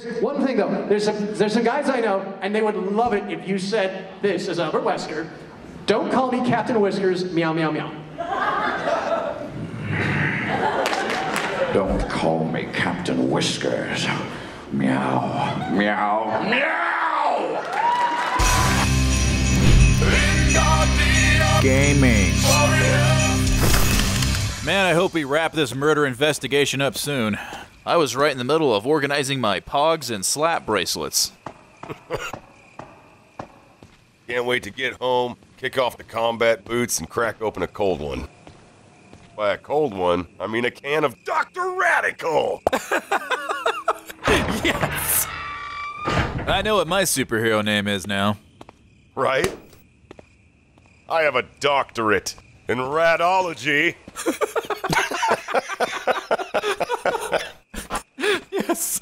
There's one thing though. There's some there's some guys I know, and they would love it if you said this as Albert Wesker. Don't call me Captain Whiskers. Meow meow meow. Don't call me Captain Whiskers. Meow, meow, meow! Gaming. Man, I hope we wrap this murder investigation up soon. I was right in the middle of organizing my pogs and slap bracelets. Can't wait to get home, kick off the combat boots, and crack open a cold one. By a cold one, I mean a can of Dr. Radical! yes! I know what my superhero name is now. Right? I have a doctorate in radology. yes.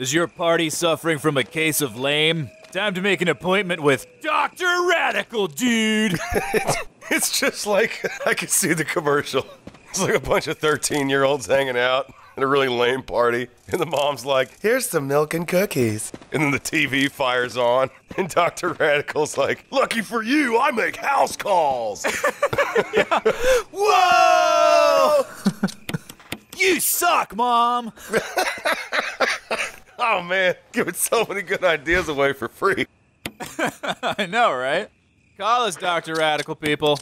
Is your party suffering from a case of lame? Time to make an appointment with Dr. Radical, dude! it's just like I can see the commercial. It's like a bunch of 13 year olds hanging out at a really lame party, and the mom's like, Here's some milk and cookies. And then the TV fires on, and Dr. Radical's like, Lucky for you, I make house calls. Whoa! you suck, Mom! Oh man, giving so many good ideas away for free. I know, right? Call us Dr. Radical, people.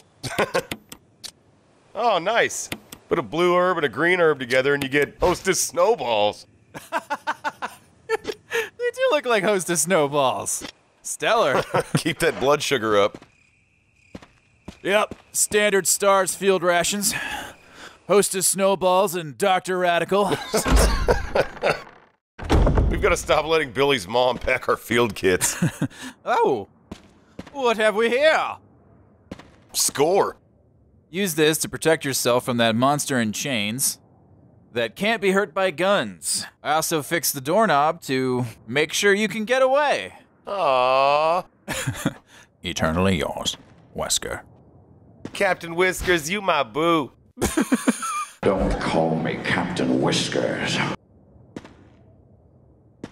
oh, nice. Put a blue herb and a green herb together and you get hostess snowballs. they do look like hostess snowballs. Stellar. Keep that blood sugar up. Yep, standard stars field rations. Hostess snowballs and Dr. Radical. We've got to stop letting Billy's mom pack our field kits. oh. What have we here? Score. Use this to protect yourself from that monster in chains that can't be hurt by guns. I also fixed the doorknob to make sure you can get away. Aww. Eternally yours, Wesker. Captain Whiskers, you my boo. Don't call me Captain Whiskers.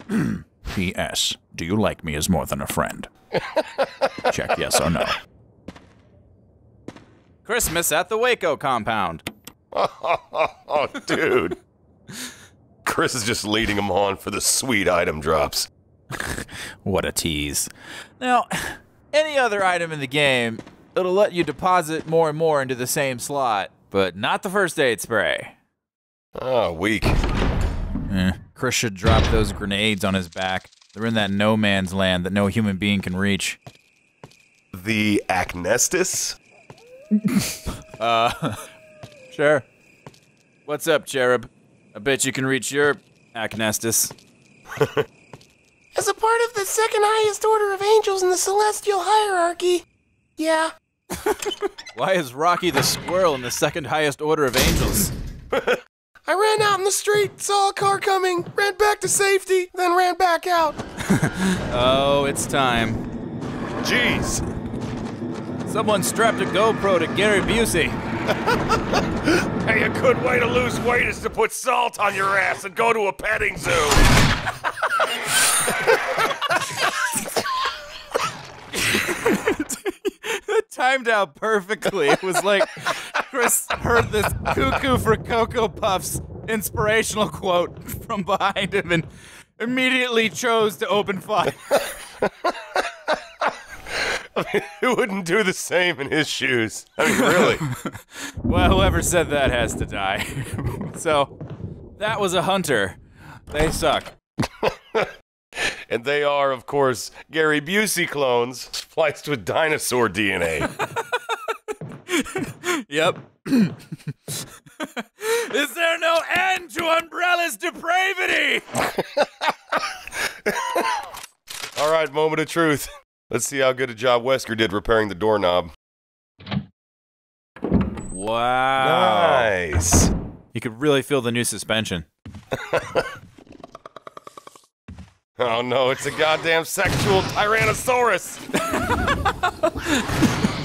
P.S. Do you like me as more than a friend? Check yes or no. Christmas at the Waco compound. oh, dude. Chris is just leading him on for the sweet item drops. what a tease. Now, any other item in the game, it'll let you deposit more and more into the same slot, but not the first aid spray. Oh, weak. Eh, Chris should drop those grenades on his back. They're in that no man's land that no human being can reach. The Acnestis? uh, sure. What's up, Cherub? I bet you can reach your Acnestis. As a part of the second highest order of angels in the celestial hierarchy, yeah. Why is Rocky the squirrel in the second highest order of angels? I ran out in the street, saw a car coming, ran back to safety, then ran back out. oh, it's time. Jeez. Someone strapped a GoPro to Gary Busey. hey, a good way to lose weight is to put salt on your ass and go to a petting zoo. that timed out perfectly. It was like Chris heard this cuckoo for Cocoa Puffs inspirational quote from behind him and immediately chose to open fire. I mean, who wouldn't do the same in his shoes? I mean, really. well, whoever said that has to die. so, that was a hunter. They suck. and they are, of course, Gary Busey clones spliced with dinosaur DNA. Yep. Is there no end to Umbrella's depravity? All right, moment of truth. Let's see how good a job Wesker did repairing the doorknob. Wow. Nice. You could really feel the new suspension. oh no, it's a goddamn sexual Tyrannosaurus!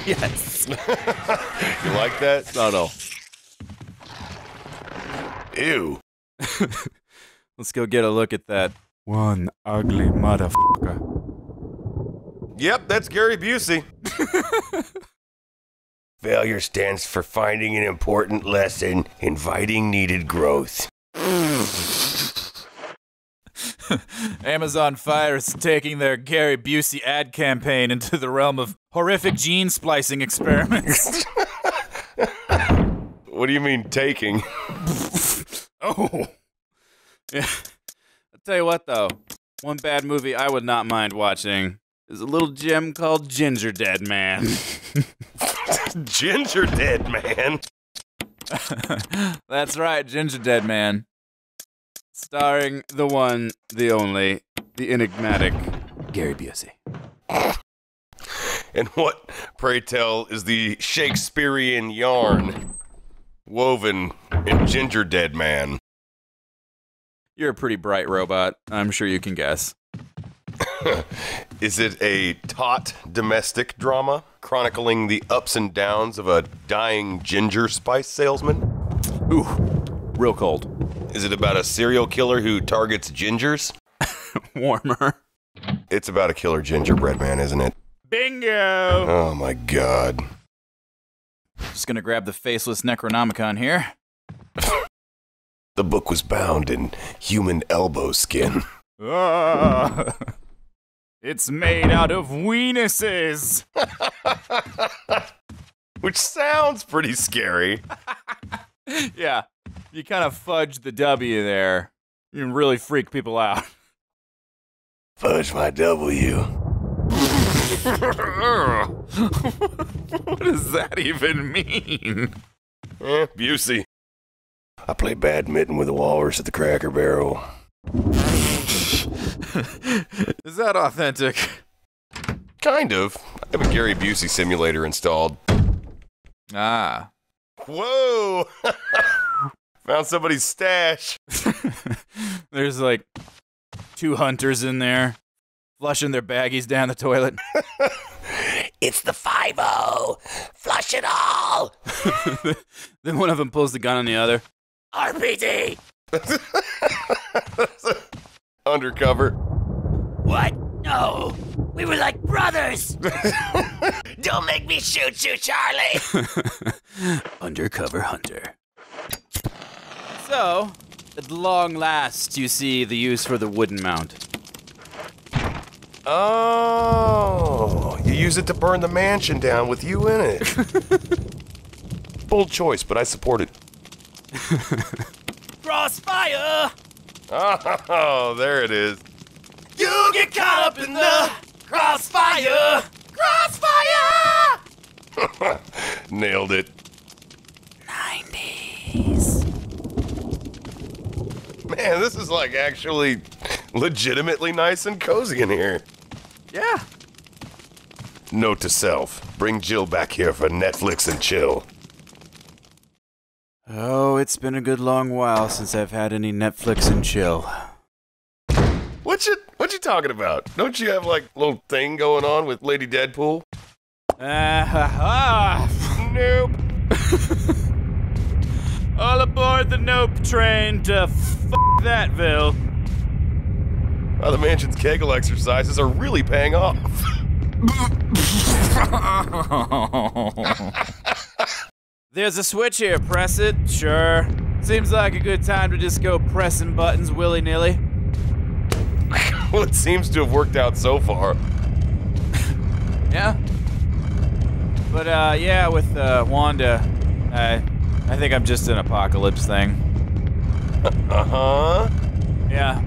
yes. you like that? Subtle. Ew. Let's go get a look at that One ugly motherfucker. Yep, that's Gary Busey. Failure stands for finding an important lesson, inviting needed growth. Amazon Fire is taking their Gary Busey ad campaign into the realm of horrific gene splicing experiments. What do you mean taking? oh. Yeah. I'll tell you what, though. One bad movie I would not mind watching is a little gem called Ginger Dead Man. Ginger dead man. That's right, Ginger Dead Man. Starring the one, the only, the enigmatic Gary Busey. And what, pray tell, is the Shakespearean yarn woven in Ginger Dead Man? You're a pretty bright robot. I'm sure you can guess. Is it a taut domestic drama chronicling the ups and downs of a dying ginger spice salesman? Ooh, real cold. Is it about a serial killer who targets gingers? Warmer. It's about a killer gingerbread man, isn't it? Bingo! Oh my god. Just gonna grab the faceless Necronomicon here. The book was bound in human elbow skin. Ah, it's made out of weenuses. Which sounds pretty scary. yeah, you kind of fudge the W there. You can really freak people out. Fudge my W. what does that even mean? Eh, Busey. I play badminton with the walrus at the Cracker Barrel. Is that authentic? Kind of. I have a Gary Busey simulator installed. Ah. Whoa! Found somebody's stash. There's like two hunters in there flushing their baggies down the toilet. It's the 5 0. Flush it all. then one of them pulls the gun on the other. RPD. Undercover. What? No. We were like brothers. Don't make me shoot you, Charlie. Undercover hunter. So, at long last, you see the use for the wooden mount. Oh, you use it to burn the mansion down with you in it. Bold choice, but I support it. Crossfire. Oh, there it is. You get caught up in the crossfire. Crossfire. Nailed it. Man, this is like actually legitimately nice and cozy in here. Yeah. Note to self bring Jill back here for Netflix and chill. Oh, it's been a good long while since I've had any Netflix and chill. What you what you talking about? Don't you have like a little thing going on with Lady Deadpool? Ah, ha, ha. Nope. All aboard the Nope train to f thatville. Wow, the mansion's Kegel exercises are really paying off. There's a switch here. Press it. Sure. Seems like a good time to just go pressing buttons willy nilly. well, it seems to have worked out so far. Yeah. But uh, yeah, with uh, Wanda, I, I think I'm just an apocalypse thing. Uh huh. Yeah.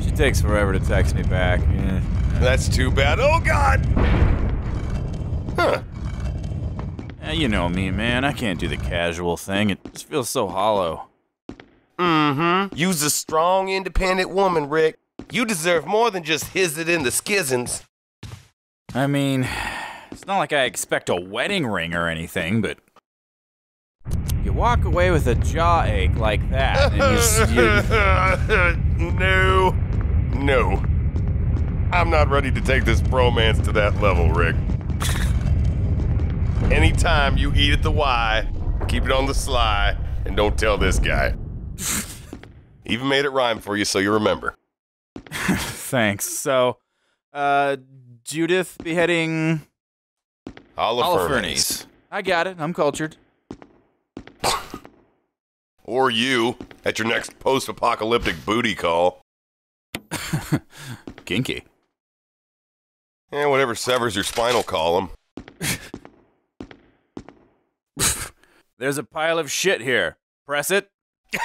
She takes forever to text me back. Yeah. That's too bad. Oh God. Huh. Yeah, you know me, man. I can't do the casual thing. It just feels so hollow. Mm-hmm. You's a strong, independent woman, Rick. You deserve more than just his it in the schisms. I mean, it's not like I expect a wedding ring or anything, but walk away with a jaw ache like that, and you, you no. No. I'm not ready to take this bromance to that level, Rick. Anytime you eat at the Y, keep it on the sly, and don't tell this guy. Even made it rhyme for you so you remember. Thanks. So, uh, Judith beheading Holofernes. I got it. I'm cultured. Or you at your next post apocalyptic booty call. Kinky. Eh, whatever severs your spinal column. There's a pile of shit here. Press it.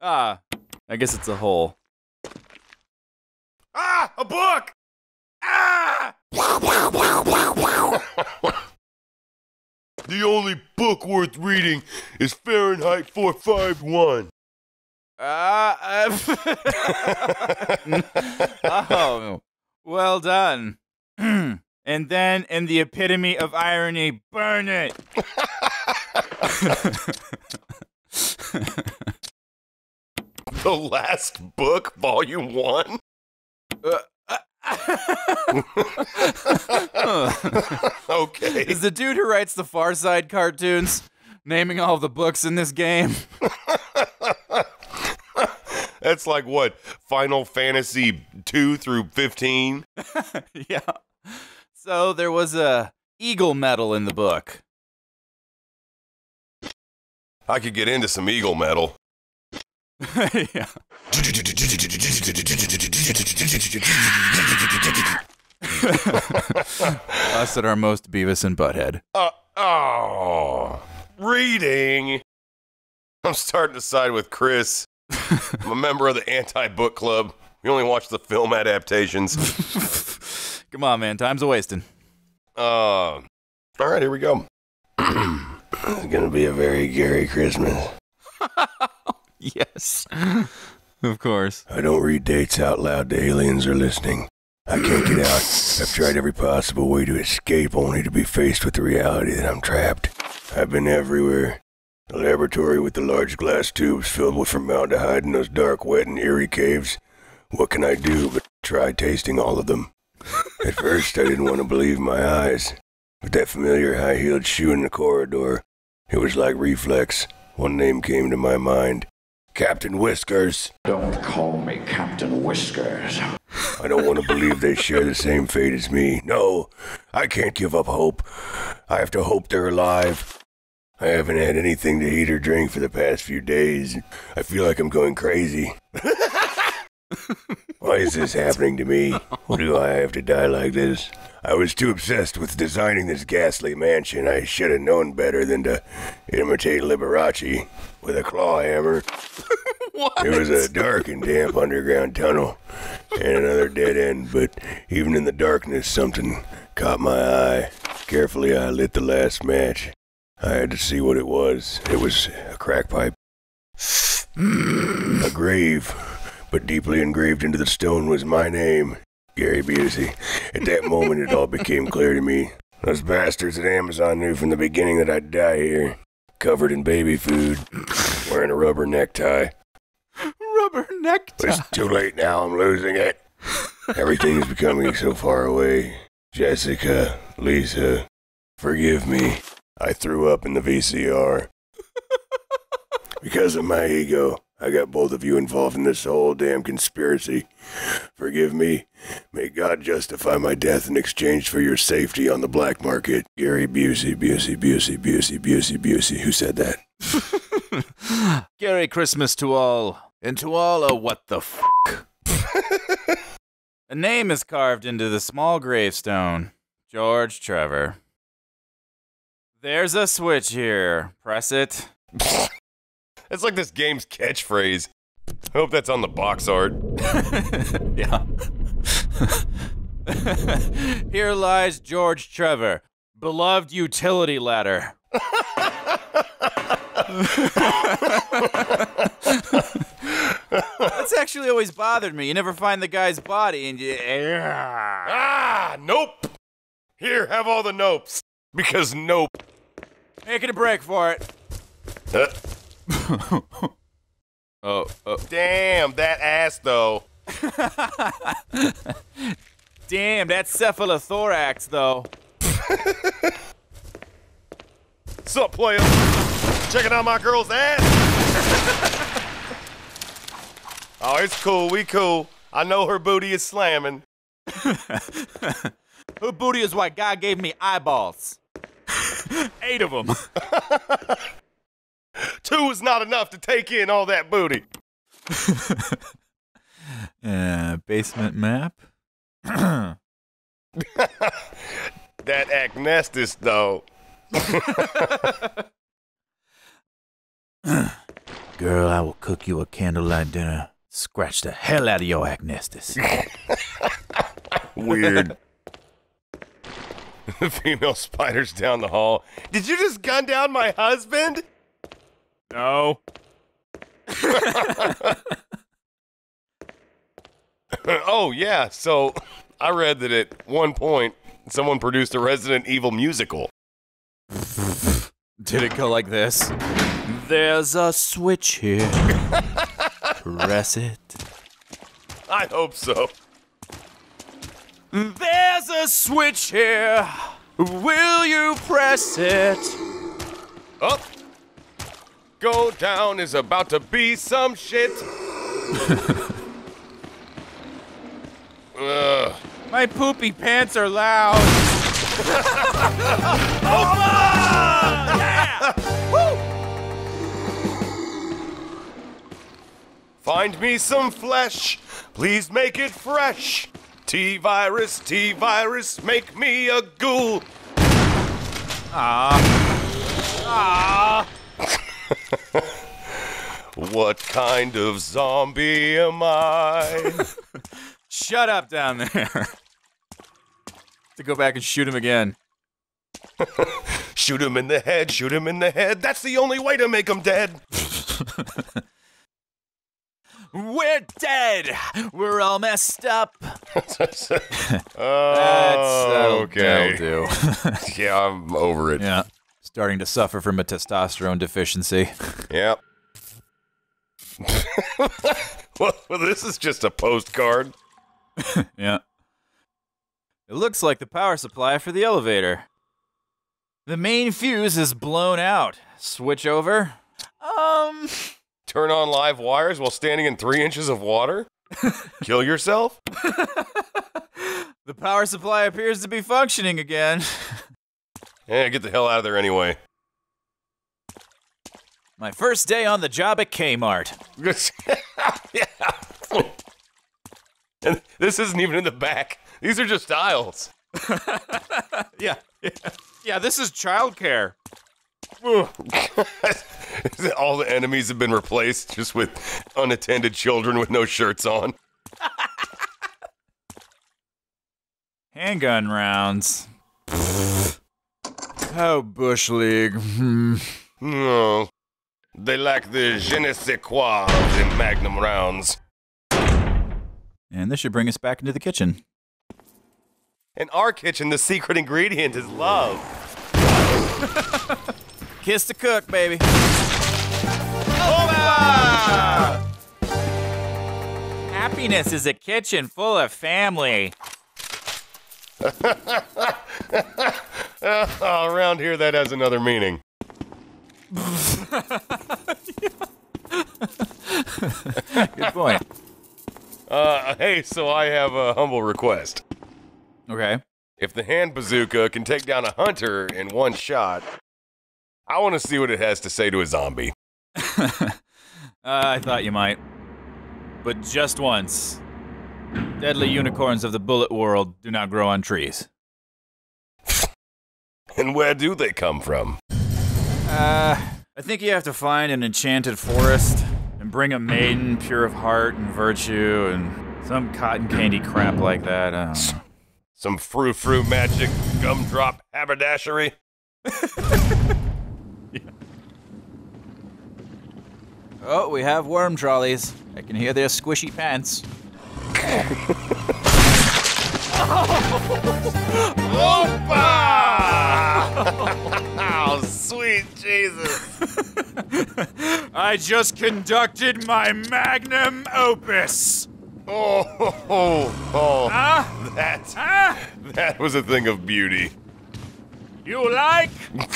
ah, I guess it's a hole. Ah, a book! Ah! The only book worth reading is Fahrenheit 451. Ah, uh, oh, well done. and then, in the epitome of irony, burn it. The last book, volume one? okay. Is the dude who writes the Far Side cartoons naming all the books in this game? That's like what? Final Fantasy 2 through 15? yeah. So there was a eagle medal in the book. I could get into some Eagle Metal. Yeah. Us at our most Beavis and Butthead. Uh, oh, reading. I'm starting to side with Chris. I'm a member of the anti book club. We only watch the film adaptations. Come on, man. Time's a wasting. Uh, all right, here we go. it's gonna be a very Gary Christmas. Yes. of course. I don't read dates out loud to aliens or listening. I can't get out. I've tried every possible way to escape, only to be faced with the reality that I'm trapped. I've been everywhere. The laboratory with the large glass tubes filled with formaldehyde in those dark, wet, and eerie caves. What can I do but try tasting all of them? At first, I didn't want to believe my eyes. But that familiar high heeled shoe in the corridor, it was like reflex. One name came to my mind Captain Whiskers. Don't call me Captain Whiskers. I don't want to believe they share the same fate as me. No, I can't give up hope. I have to hope they're alive. I haven't had anything to eat or drink for the past few days. I feel like I'm going crazy. Why is this happening to me? Do I have to die like this? I was too obsessed with designing this ghastly mansion. I should have known better than to imitate Liberace with a claw hammer. What? It was a dark and damp underground tunnel and another dead end, but even in the darkness, something caught my eye. Carefully, I lit the last match. I had to see what it was. It was a crack pipe. a grave, but deeply engraved into the stone was my name, Gary Busey. At that moment, it all became clear to me. Those bastards at Amazon knew from the beginning that I'd die here, covered in baby food, wearing a rubber necktie. Rubber necktie. it's too late now. I'm losing it. Everything is becoming so far away. Jessica, Lisa, forgive me. I threw up in the VCR. because of my ego, I got both of you involved in this whole damn conspiracy. Forgive me. May God justify my death in exchange for your safety on the black market. Gary Busey, Busey, Busey, Busey, Busey, Busey. Who said that? Gary Christmas to all, and to all a what the f. a name is carved into the small gravestone. George Trevor. There's a switch here. Press it. That's like this game's catchphrase. I hope that's on the box art. Yeah. Here lies George Trevor, beloved utility ladder. That's actually always bothered me. You never find the guy's body, and you. Ah, nope. Here, have all the nopes. Because nope. Making a break for it. Uh, Oh, oh, damn, that ass though. damn, that cephalothorax, though. Sup, player? Checking out my girl's ass? Oh, it's cool. We cool. I know her booty is slamming. Her booty is why God gave me eyeballs. Eight of them. Two is not enough to take in all that booty. Uh, basement map. That Acnestis, though. Girl, I will cook you a candlelight dinner. Scratch the hell out of your acnestis. Weird. the female spider's down the hall. Did you just gun down my husband? No. oh, yeah. So I read that at one point, someone produced a Resident Evil musical. Did it go like this? There's a switch here. Press it. I hope so. There's a switch here. Will you press it? Up. Go down is about to be some shit. My poopy pants are loud. Find me some flesh. Please make it fresh. T virus, T virus, make me a ghoul. Ah. Ah. What kind of zombie am I? Shut up down there. to go back and shoot him again. shoot him in the head, shoot him in the head. That's the only way to make him dead. We're dead. We're all messed up. Oh, That's that'll- okay. do. Yeah, I'm over it. yeah. Starting to suffer from a testosterone deficiency. Yep. well, well, this is just a postcard. Yeah. It looks like the power supply for the elevator. The main fuse is blown out. Switch over. Um, Turn on live wires while standing in three inches of water? Kill yourself? the power supply appears to be functioning again. Yeah, get the hell out of there anyway. My first day on the job at Kmart. yeah. And this isn't even in the back. These are just aisles. Yeah. Yeah, this is childcare. All the enemies have been replaced just with unattended children with no shirts on. Handgun rounds. oh, Bush League. Hmm. No. They lack the je ne sais quoi of the magnum rounds. And this should bring us back into the kitchen. In our kitchen, the secret ingredient is love. Kiss the cook, baby. Happiness is a kitchen full of family. Around here, that has another meaning. Good point. Uh, hey, so I have a humble request. Okay. If the hand bazooka can take down a hunter in one shot, I want to see what it has to say to a zombie. Uh, I thought you might. But just once. Deadly unicorns of the bullet world do not grow on trees. And where do they come from? Uh, I think you have to find an enchanted forest and bring a maiden pure of heart and virtue and some cotton candy crap like that. I don't know. Some frou frou magic gumdrop haberdashery? Oh, we have worm trolleys. I can hear their squishy pants. Oh, Oh, sweet Jesus. I just conducted my magnum opus. Oh, oh, oh. Huh? That, Huh? that was a thing of beauty. You like?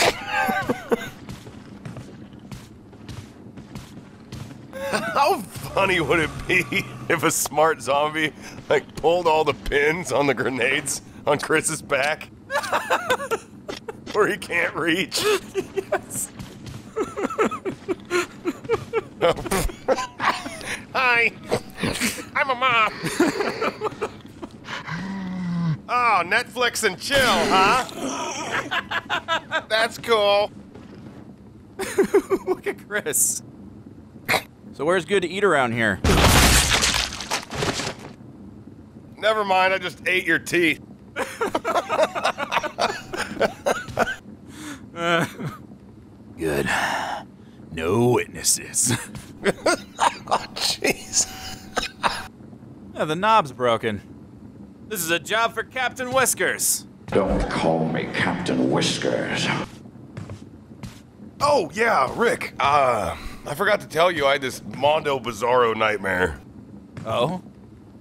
How funny would it be if a smart zombie like pulled all the pins on the grenades on Chris's back? Where he can't reach. Yes. Hi. I'm a mom. oh, Netflix and chill, huh? That's cool. Look at Chris. So where's good to eat around here? Never mind, I just ate your teeth. Good. No witnesses. Jeez. yeah, the knob's broken. This is a job for Captain Whiskers. Don't call me Captain Whiskers. Oh, yeah, Rick. Uh, I forgot to tell you I had this Mondo Bizarro nightmare. Oh?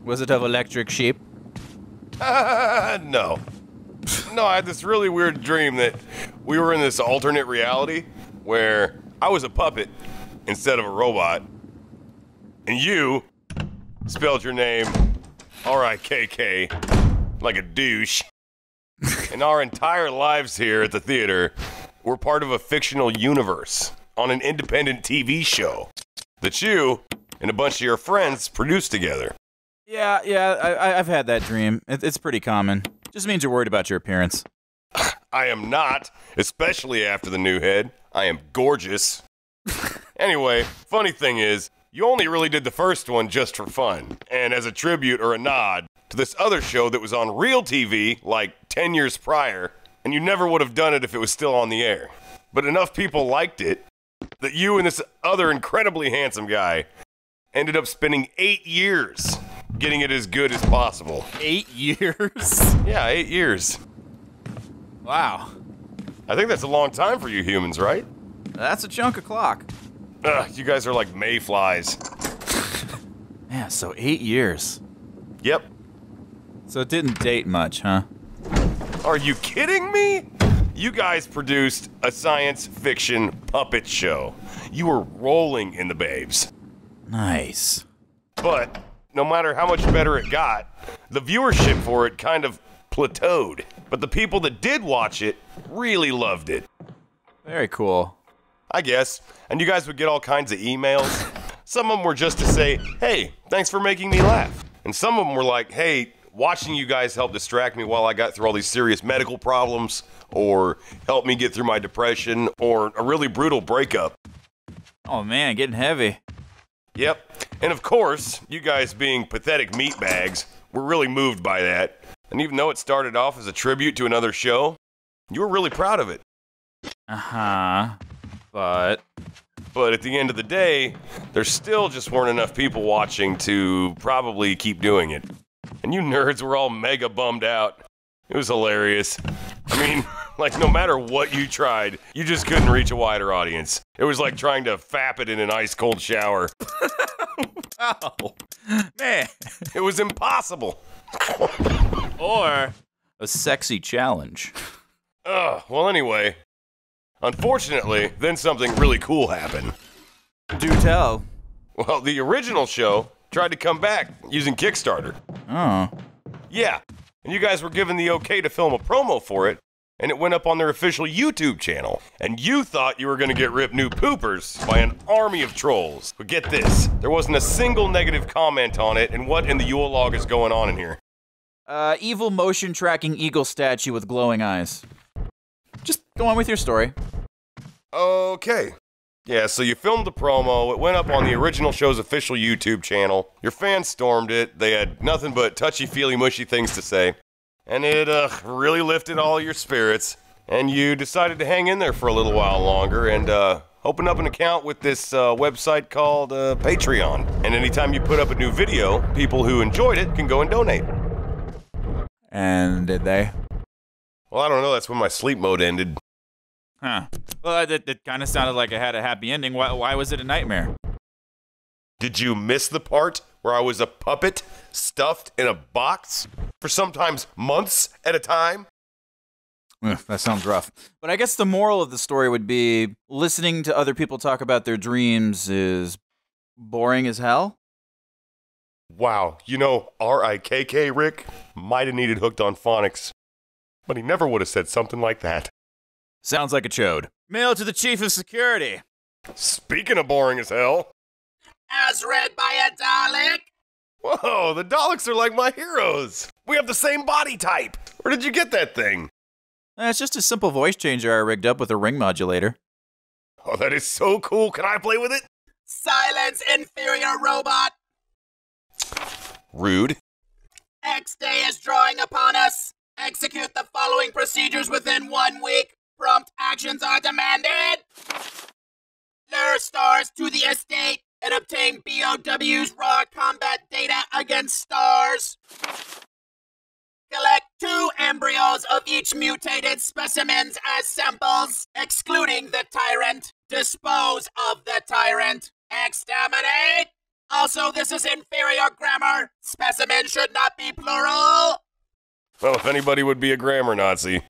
Was it of electric sheep? Uh, no. No, I had this really weird dream that we were in this alternate reality where I was a puppet instead of a robot. And you spelled your name R-I-K-K like a douche. and our entire lives here at the theater were part of a fictional universe on an independent TV show that you and a bunch of your friends produced together. Yeah, yeah, I, I, I've had that dream. It, it's pretty common. Just means you're worried about your appearance. I am not, especially after the new head. I am gorgeous. anyway, funny thing is, you only really did the first one just for fun, and as a tribute or a nod to this other show that was on real TV like 10 years prior, and you never would have done it if it was still on the air. But enough people liked it that you and this other incredibly handsome guy ended up spending eight years getting it as good as possible. Eight years? Yeah, eight years. Wow. I think that's a long time for you humans, right? That's a chunk of clock. Ugh, you guys are like mayflies. Yeah, so eight years. Yep. So it didn't date much, huh? Are you kidding me? You guys produced a science fiction puppet show. You were rolling in the babes. Nice. But no matter how much better it got, the viewership for it kind of plateaued. But the people that did watch it really loved it. Very cool. I guess. And you guys would get all kinds of emails. Some of them were just to say, hey, thanks for making me laugh. And some of them were like, hey, watching you guys helped distract me while I got through all these serious medical problems, or help me get through my depression, or a really brutal breakup. Oh man, getting heavy. Yep. And of course, you guys being pathetic meatbags were really moved by that. And even though it started off as a tribute to another show, you were really proud of it. Uh huh. But But at the end of the day, there still just weren't enough people watching to probably keep doing it. And you nerds were all mega bummed out. It was hilarious. I mean, like, no matter what you tried, you just couldn't reach a wider audience. It was like trying to fap it in an ice cold shower. oh man, It was impossible. Or a sexy challenge. Ugh, well, anyway. Unfortunately, then something really cool happened. Do tell. Well, the original show tried to come back using Kickstarter. Oh. Yeah, and you guys were given the okay to film a promo for it, and it went up on their official YouTube channel. And you thought you were gonna get ripped new poopers by an army of trolls. But get this, there wasn't a single negative comment on it, and what in the Yule log is going on in here? Uh, evil motion tracking eagle statue with glowing eyes. Just go on with your story. Okay. Yeah, so you filmed the promo, it went up on the original show's official YouTube channel. Your fans stormed it, they had nothing but touchy feely mushy things to say. And it uh, really lifted all your spirits. And you decided to hang in there for a little while longer and uh, open up an account with this uh, website called uh, Patreon. And anytime you put up a new video, people who enjoyed it can go and donate. And did they? Well, I don't know, that's when my sleep mode ended. Huh. Well, it, it kind of sounded like it had a happy ending. Why, why was it a nightmare? Did you miss the part where I was a puppet stuffed in a box for sometimes months at a time? Ugh, that sounds rough. But I guess the moral of the story would be listening to other people talk about their dreams is boring as hell? Wow, you know, R.I.K.K. Rick might have needed hooked on phonics, but he never would have said something like that. Sounds like a chode. Mail to the chief of security. Speaking of boring as hell, As read by a Dalek. whoa, the Daleks are like my heroes. We have the same body type. Where did you get that thing? Eh, it's just a simple voice changer I rigged up with a ring modulator. Oh, that is so cool. Can I play with it? Silence, inferior robot. Rude. X Day is drawing upon us. Execute the following procedures within one week. Prompt actions are demanded. Lure stars to the estate and obtain BOW's raw combat data against stars. Collect two embryos of each mutated specimens as samples, excluding the tyrant. Dispose of the tyrant. Exterminate! Also, this is inferior grammar. Specimen should not be plural. Well, if anybody would be a grammar Nazi.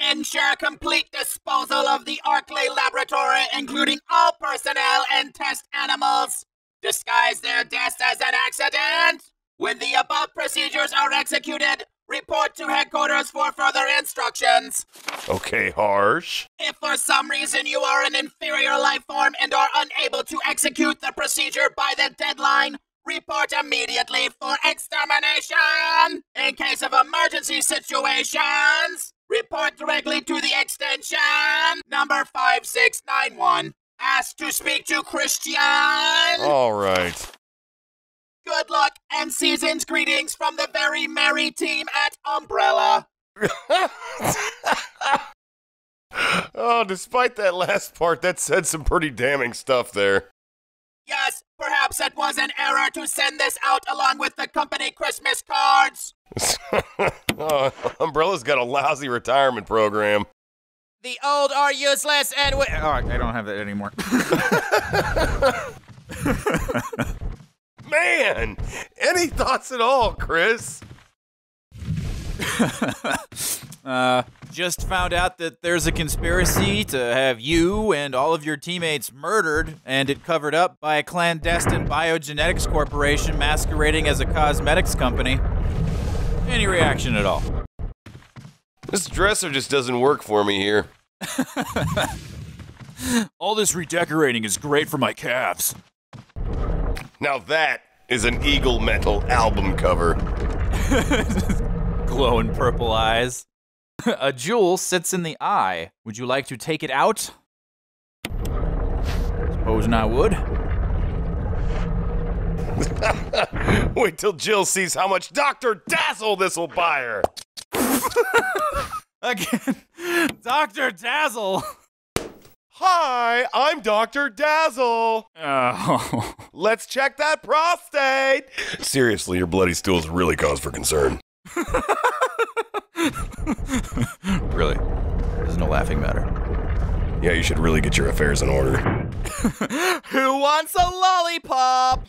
Ensure complete disposal of the Arklay laboratory, including all personnel and test animals. Disguise their deaths as an accident. When the above procedures are executed, report to headquarters for further instructions. Okay, harsh. If for some reason you are an inferior life form and are unable to execute the procedure by the deadline, report immediately for extermination. In case of emergency situations, report directly to the extension number 5691. Ask to speak to Christian. All right. Good luck and season's greetings from the very merry team at Umbrella. oh, despite that last part, that said some pretty damning stuff there. Yes, perhaps it was an error to send this out along with the company Christmas cards. oh, Umbrella's got a lousy retirement program. The old are useless and wi- oh, I don't have that anymore. Man, any thoughts at all, Chris? uh, just found out that there's a conspiracy to have you and all of your teammates murdered, and it covered up by a clandestine biogenetics corporation masquerading as a cosmetics company. Any reaction at all? This dresser just doesn't work for me here. All this redecorating is great for my calves. Now that is an Eagle Metal album cover. Glowing purple eyes. a jewel sits in the eye. Would you like to take it out? Supposing I would. Wait till Jill sees how much Dr. Dazzle this will buy her. Again, Dr. Dazzle. Hi, I'm Dr. Dazzle. Oh. Let's check that prostate. Seriously, your bloody stool is really cause for concern. really? There's no laughing matter. Yeah, you should really get your affairs in order. Who wants a lollipop?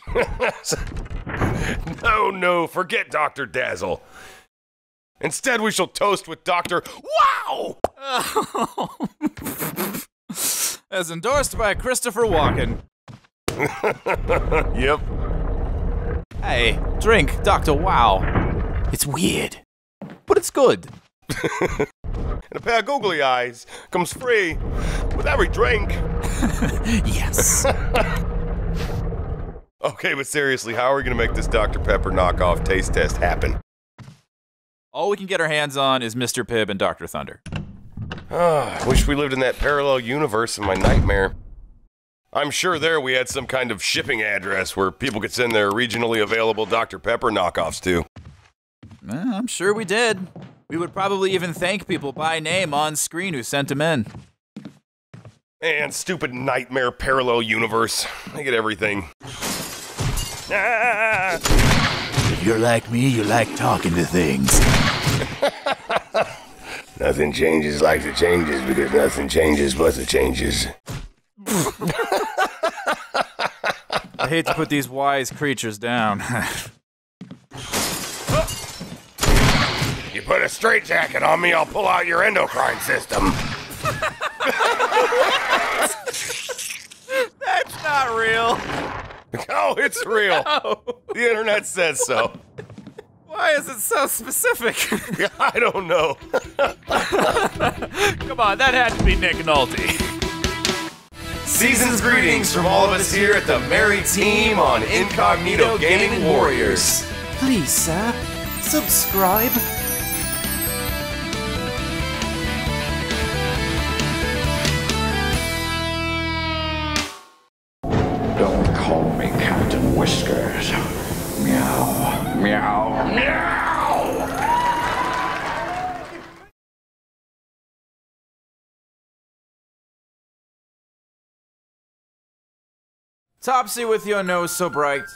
no, no, forget Dr. Dazzle. Instead, we shall toast with Dr. Wow! As endorsed by Christopher Walken. yep. Hey, drink Dr. Wow. It's weird, but it's good. and a pair of googly eyes comes free with every drink. yes. okay, but seriously, how are we going to make this Dr. Pepper knockoff taste test happen? All we can get our hands on is Mr. Pibb and Dr. Thunder. Ah, I wish we lived in that parallel universe in my nightmare. I'm sure there we had some kind of shipping address where people could send their regionally available Dr. Pepper knockoffs to. Eh, I'm sure we did. We would probably even thank people by name on screen who sent them in. And stupid nightmare parallel universe. I get everything. Ah! If you're like me, you like talking to things. nothing changes like the changes because nothing changes but the changes. I hate to put these wise creatures down. you put a straitjacket on me, I'll pull out your endocrine system. That's not real. Oh, it's real. The internet says so. Why is it so specific? I don't know. Come on, that had to be Nick Nolte. Season's greetings from all of us here at the Merry Team on Incognito Gaming Warriors. Please, sir, subscribe. Topsy with your nose so bright.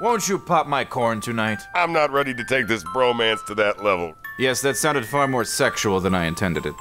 Won't you pop my corn tonight? I'm not ready to take this bromance to that level. Yes, that sounded far more sexual than I intended it.